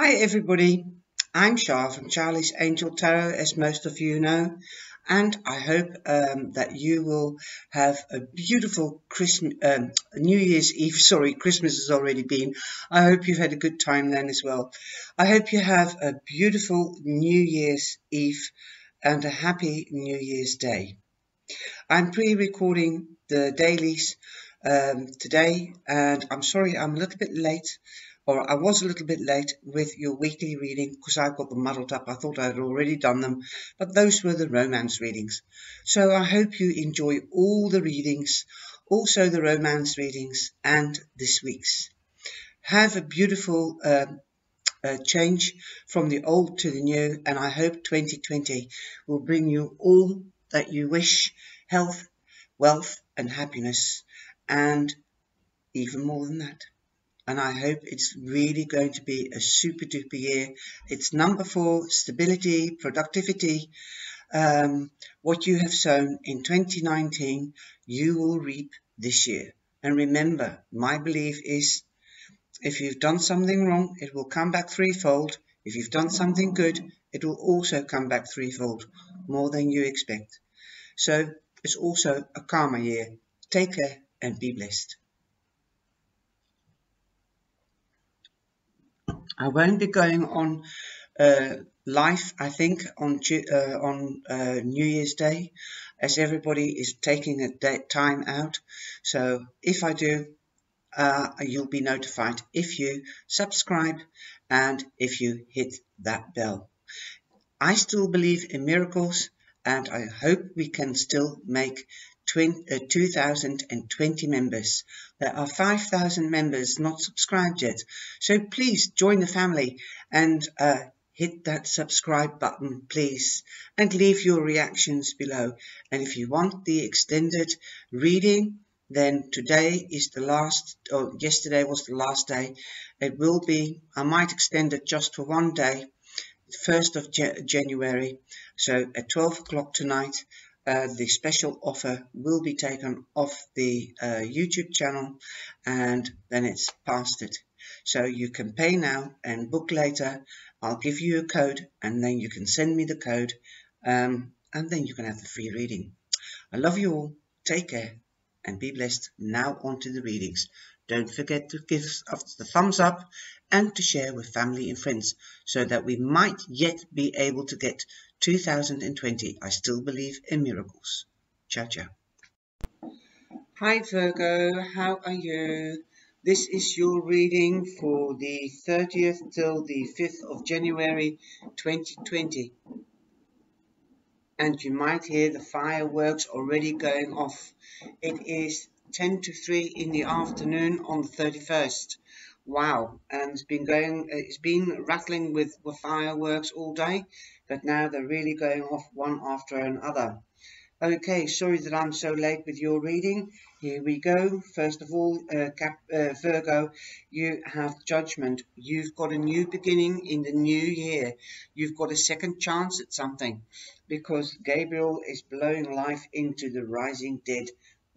Hi everybody, I'm Char from Charlie's Angel Tarot as most of you know and I hope um, that you will have a beautiful Christmas, um, New Year's Eve, sorry Christmas has already been, I hope you've had a good time then as well. I hope you have a beautiful New Year's Eve and a happy New Year's Day. I'm pre-recording the dailies um, today and I'm sorry I'm a little bit late or I was a little bit late with your weekly reading because I've got them muddled up. I thought I'd already done them, but those were the romance readings. So I hope you enjoy all the readings, also the romance readings and this week's. Have a beautiful uh, uh, change from the old to the new, and I hope 2020 will bring you all that you wish health, wealth, and happiness, and even more than that and I hope it's really going to be a super duper year. It's number four, stability, productivity. Um, what you have sown in 2019, you will reap this year. And remember, my belief is if you've done something wrong, it will come back threefold. If you've done something good, it will also come back threefold, more than you expect. So it's also a karma year. Take care and be blessed. I won't be going on uh, live, I think, on uh, on uh, New Year's Day, as everybody is taking a day, time out. So if I do, uh, you'll be notified if you subscribe and if you hit that bell. I still believe in miracles and I hope we can still make 20, 2020 members. There are 5,000 members not subscribed yet. So please join the family and uh, hit that subscribe button, please, and leave your reactions below. And if you want the extended reading, then today is the last, or yesterday was the last day. It will be, I might extend it just for one day, 1st of January. So at 12 o'clock tonight, uh, the special offer will be taken off the uh, YouTube channel and then it's past it. So you can pay now and book later. I'll give you a code and then you can send me the code um, and then you can have the free reading. I love you all. Take care and be blessed. Now on to the readings. Don't forget to give us the thumbs up and to share with family and friends so that we might yet be able to get 2020. I still believe in miracles. Ciao, ciao. Hi Virgo, how are you? This is your reading for the 30th till the 5th of January 2020. And you might hear the fireworks already going off. It is 10 to 3 in the afternoon on the 31st. Wow, and it's been going, it's been rattling with, with fireworks all day, but now they're really going off one after another. Okay, sorry that I'm so late with your reading. Here we go. First of all, uh, Cap, uh, Virgo, you have judgment. You've got a new beginning in the new year. You've got a second chance at something because Gabriel is blowing life into the rising dead.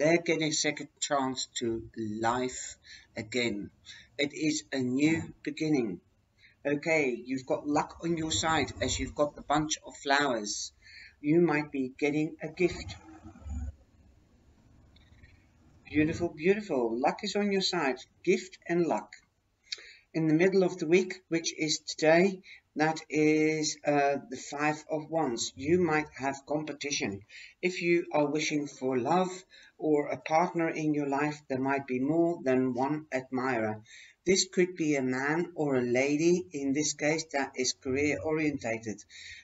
They're getting a second chance to life again. It is a new beginning. Okay, you've got luck on your side as you've got the bunch of flowers. You might be getting a gift. Beautiful, beautiful. Luck is on your side. Gift and luck. In the middle of the week, which is today, that is uh, the Five of Wands. You might have competition. If you are wishing for love or a partner in your life, there might be more than one admirer. This could be a man or a lady, in this case that is career orientated.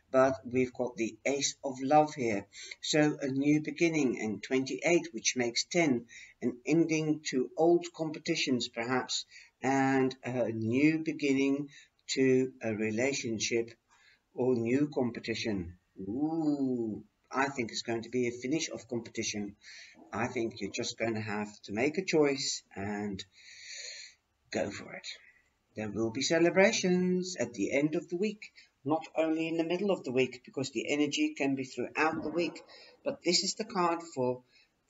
But we've got the Ace of Love here. So a new beginning and 28, which makes 10. An ending to old competitions perhaps. And a new beginning to a relationship or new competition. Ooh, I think it's going to be a finish of competition. I think you're just going to have to make a choice and go for it. There will be celebrations at the end of the week, not only in the middle of the week, because the energy can be throughout the week. But this is the card for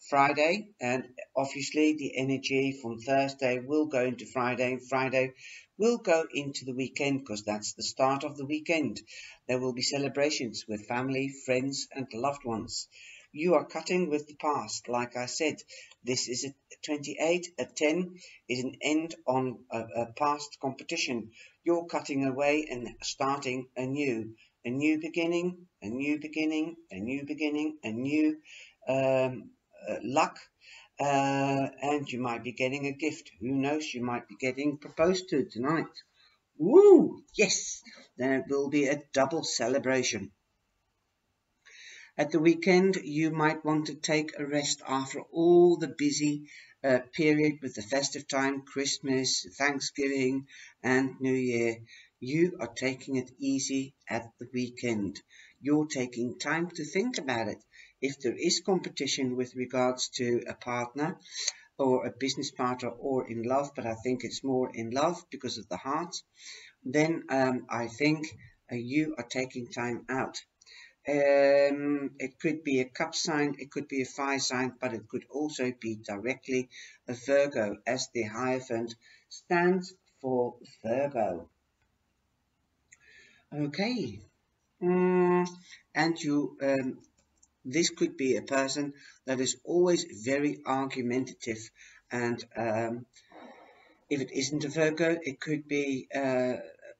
Friday, and obviously the energy from Thursday will go into Friday. Friday We'll go into the weekend because that's the start of the weekend. There will be celebrations with family, friends, and loved ones. You are cutting with the past. Like I said, this is a 28. A 10 is an end on a, a past competition. You're cutting away and starting anew. A new beginning, a new beginning, a new beginning, a new um, luck, uh, and you might be getting a gift. Who knows? You might be getting proposed to tonight. Woo! Yes! Then it will be a double celebration. At the weekend, you might want to take a rest after all the busy uh, period with the festive time, Christmas, Thanksgiving, and New Year. You are taking it easy at the weekend. You're taking time to think about it if there is competition with regards to a partner or a business partner or in love, but I think it's more in love because of the heart, then um, I think uh, you are taking time out. Um, it could be a cup sign, it could be a fire sign, but it could also be directly a Virgo as the Hierophant stands for Virgo. Okay. Mm, and you um, this could be a person that is always very argumentative and um, if it isn't a Virgo, it could be uh,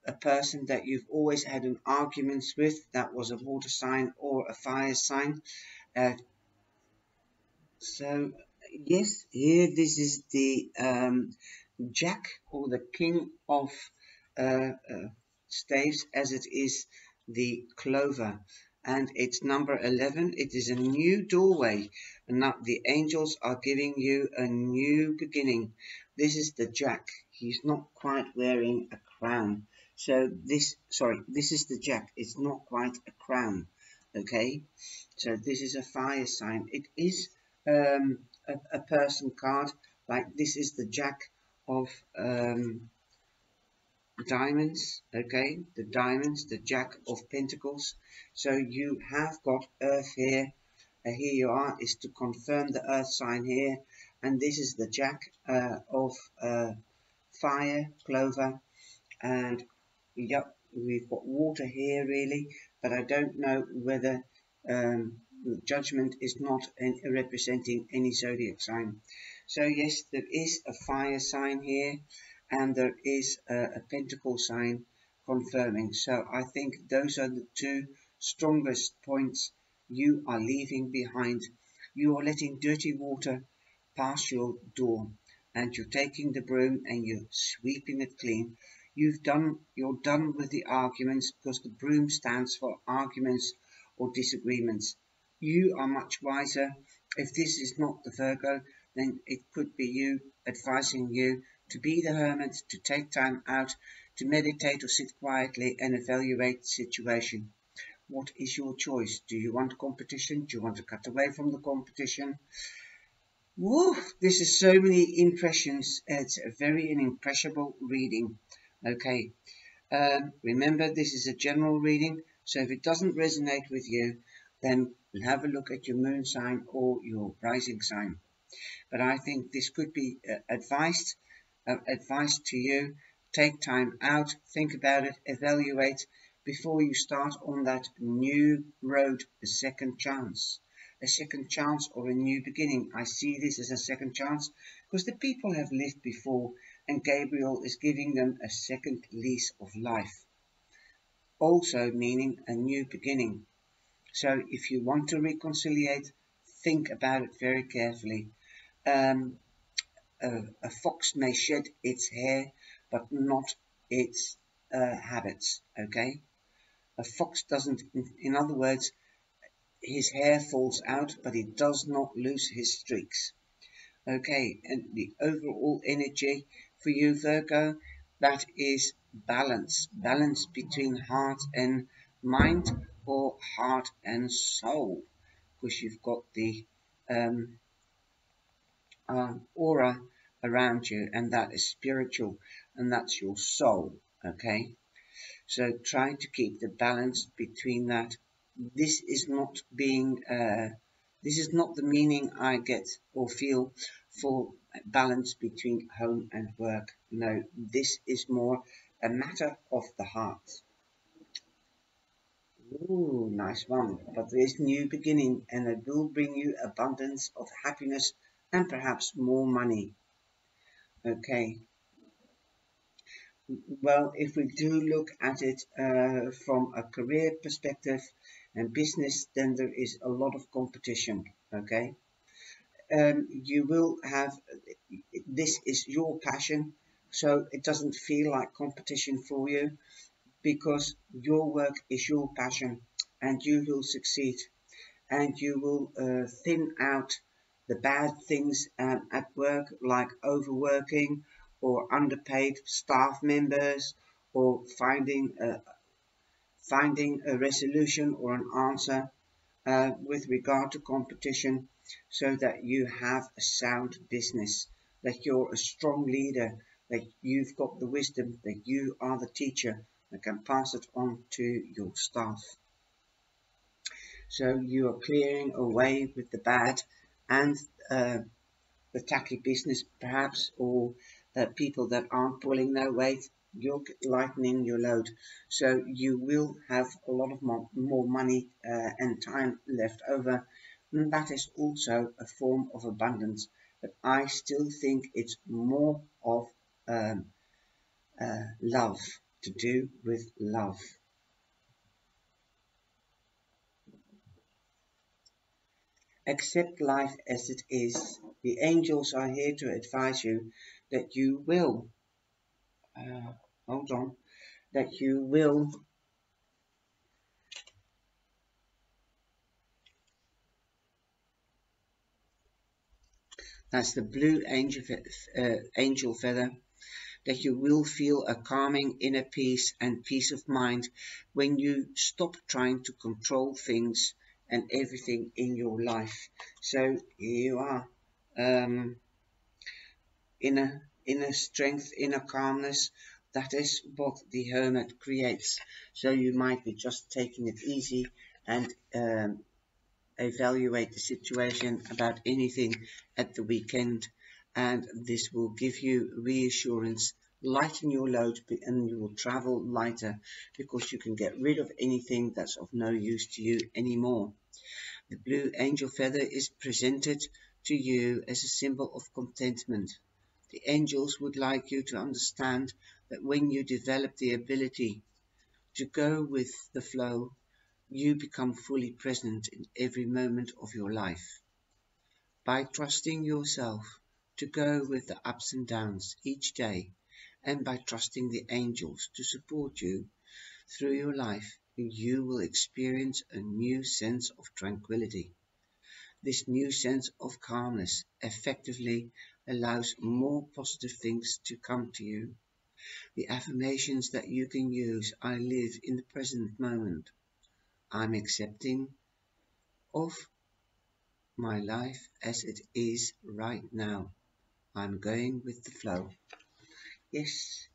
a person that you've always had an argument with that was a water sign or a fire sign. Uh, so yes, here this is the um, Jack or the King of uh, uh staves as it is the Clover and it's number 11. It is a new doorway, and now the angels are giving you a new beginning. This is the Jack. He's not quite wearing a crown. So this, sorry, this is the Jack. It's not quite a crown. Okay, so this is a fire sign. It is um, a, a person card. Like this is the Jack of um, diamonds, okay, the diamonds, the jack of pentacles. So you have got earth here. Uh, here you are, is to confirm the earth sign here. And this is the jack uh, of uh, fire, clover. And yep, we've got water here really, but I don't know whether um, judgment is not in, representing any zodiac sign. So yes, there is a fire sign here and there is a, a pentacle sign confirming. So I think those are the two strongest points you are leaving behind. You are letting dirty water pass your door and you're taking the broom and you're sweeping it clean. You've done, you're done with the arguments because the broom stands for arguments or disagreements. You are much wiser. If this is not the Virgo, then it could be you advising you to be the hermit, to take time out, to meditate or sit quietly and evaluate the situation. What is your choice? Do you want competition? Do you want to cut away from the competition? Woo, this is so many impressions. It's a very an impressionable reading. Okay, um, remember this is a general reading, so if it doesn't resonate with you, then have a look at your moon sign or your rising sign. But I think this could be uh, advised advice to you. Take time out, think about it, evaluate before you start on that new road, a second chance. A second chance or a new beginning. I see this as a second chance because the people have lived before and Gabriel is giving them a second lease of life. Also meaning a new beginning. So if you want to reconciliate, think about it very carefully. Um, a, a fox may shed its hair, but not its uh, habits, okay? A fox doesn't, in other words, his hair falls out, but he does not lose his streaks. Okay, and the overall energy for you, Virgo, that is balance. Balance between heart and mind or heart and soul. Because you've got the um, uh, aura around you and that is spiritual and that's your soul okay so try to keep the balance between that this is not being uh, this is not the meaning I get or feel for balance between home and work. No, this is more a matter of the heart. Ooh, nice one. But there is new beginning and it will bring you abundance of happiness and perhaps more money. Okay. Well, if we do look at it uh, from a career perspective and business, then there is a lot of competition. Okay. Um, you will have, this is your passion, so it doesn't feel like competition for you because your work is your passion and you will succeed and you will uh, thin out the bad things um, at work like overworking or underpaid staff members or finding a, finding a resolution or an answer uh, with regard to competition so that you have a sound business, that you're a strong leader, that you've got the wisdom, that you are the teacher that can pass it on to your staff. So you are clearing away with the bad and uh, the tacky business perhaps or uh, people that aren't pulling their weight you're lightening your load. So you will have a lot of more, more money uh, and time left over. And that is also a form of abundance. But I still think it's more of um, uh, love to do with love Accept life as it is. The angels are here to advise you that you will, uh, hold on, that you will That's the blue angel, uh, angel feather. That you will feel a calming inner peace and peace of mind when you stop trying to control things and everything in your life. So you are, um, inner, inner strength, inner calmness. That is what the hermit creates. So you might be just taking it easy and um, evaluate the situation about anything at the weekend and this will give you reassurance lighten your load and you will travel lighter because you can get rid of anything that's of no use to you anymore. The blue angel feather is presented to you as a symbol of contentment. The angels would like you to understand that when you develop the ability to go with the flow, you become fully present in every moment of your life. By trusting yourself to go with the ups and downs each day, and by trusting the angels to support you through your life, you will experience a new sense of tranquility. This new sense of calmness effectively allows more positive things to come to you. The affirmations that you can use I live in the present moment. I'm accepting of my life as it is right now. I'm going with the flow. Yes,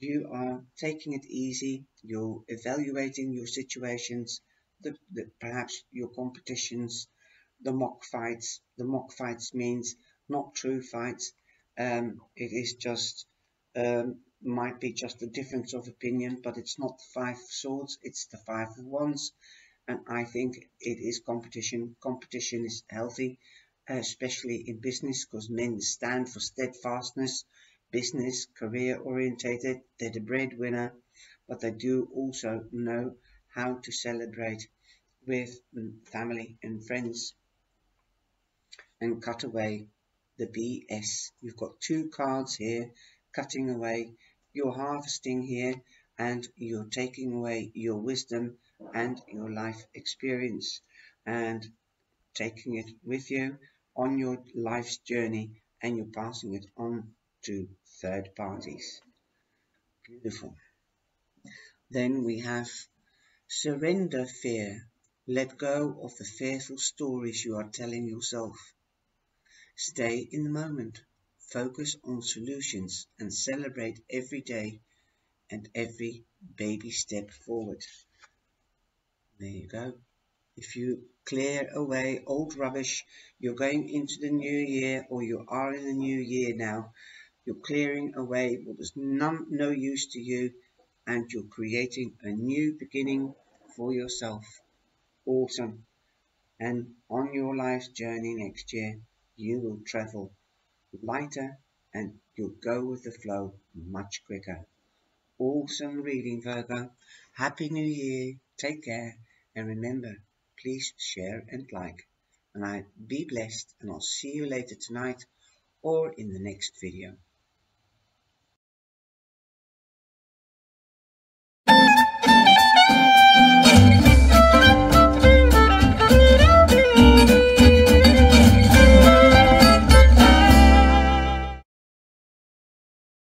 you are taking it easy, you're evaluating your situations, the, the, perhaps your competitions, the mock fights. The mock fights means not true fights. Um, it is just, um, might be just a difference of opinion, but it's not the five swords, it's the five of wands. And I think it is competition. Competition is healthy, especially in business, because men stand for steadfastness, business, career orientated. They're the breadwinner, but they do also know how to celebrate with family and friends and cut away the BS. You've got two cards here, cutting away. You're harvesting here and you're taking away your wisdom and your life experience and taking it with you on your life's journey and you're passing it on to third parties. Beautiful. Then we have surrender fear. Let go of the fearful stories you are telling yourself. Stay in the moment. Focus on solutions and celebrate every day and every baby step forward. There you go. if you clear away old rubbish, you're going into the new year or you are in the new year now, you're clearing away what was none, no use to you and you're creating a new beginning for yourself. Awesome. And on your life's journey next year, you will travel lighter and you'll go with the flow much quicker. Awesome reading, Virgo. Happy New Year. Take care. And remember, please share and like. And I be blessed and I'll see you later tonight or in the next video.